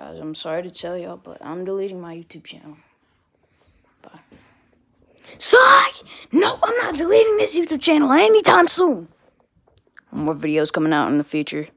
guys, I'm sorry to tell y'all, but I'm deleting my YouTube channel. Bye. Sigh! No, I'm not deleting this YouTube channel anytime soon. More videos coming out in the future.